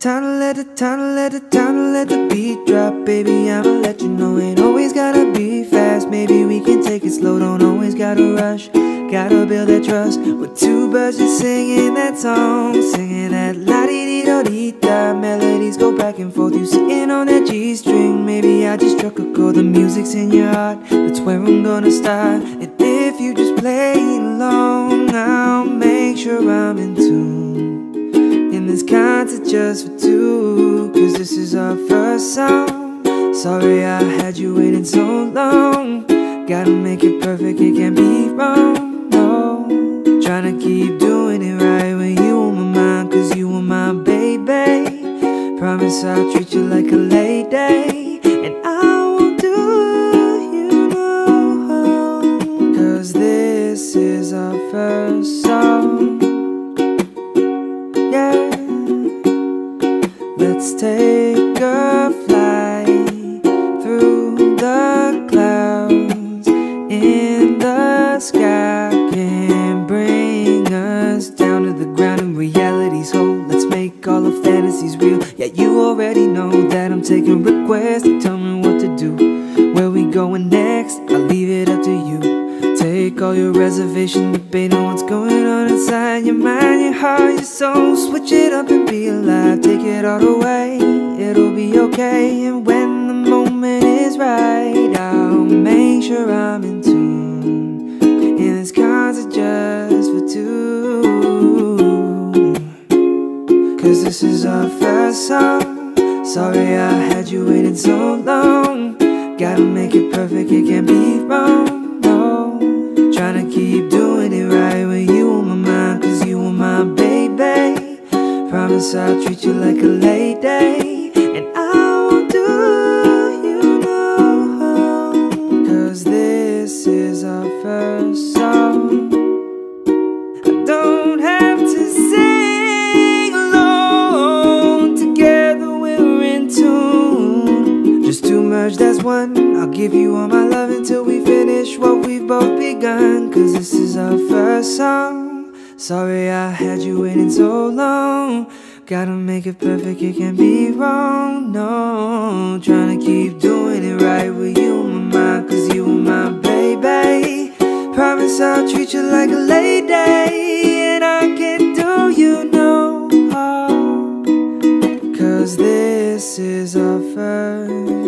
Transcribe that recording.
Time to let the, time to let the, time to let the beat drop, baby. I'ma let you know ain't always gotta be fast. Maybe we can take it slow, don't always gotta rush. Gotta build that trust with two birds just singing that song, singing that la di di do di da. Melodies go back and forth, you sitting on that G string. Maybe I just struck a chord. The music's in your heart, that's where I'm gonna start. And if you just play along, I'll make sure I'm in tune. Just for two Cause this is our first song. Sorry I had you waiting so long. Gotta make it perfect, it can't be wrong, no. Trying to keep doing it right when you on my mind Cause you are my baby. Promise I'll treat you like a lady And I won't do you no Cause this is our first song Take a flight through the clouds in the sky. Can bring us down to the ground in reality's hold. Let's make all the fantasies real. Yeah, you already know that I'm taking requests. Tell me what Take all your reservation debate on what's going on inside your mind, your heart, your soul. Switch it up and be alive. Take it all the way. It'll be okay. And when the moment is right, I'll make sure I'm in tune. And this concert just for two. Cause this is our first song. Sorry I had you waiting so long. Gotta make it perfect, it Promise I'll treat you like a lady. And I won't do you no harm. Cause this is our first song. I don't have to sing alone. Together we're in tune. Just to merge, that's one. I'll give you all my love until we finish what we've both begun. Cause this is our first song. Sorry I had you waiting so long. Gotta make it perfect, it can't be wrong, no Trying to keep doing it right with you in my mind Cause you're my baby. Promise I'll treat you like a lady And I can do you no harm Cause this is our first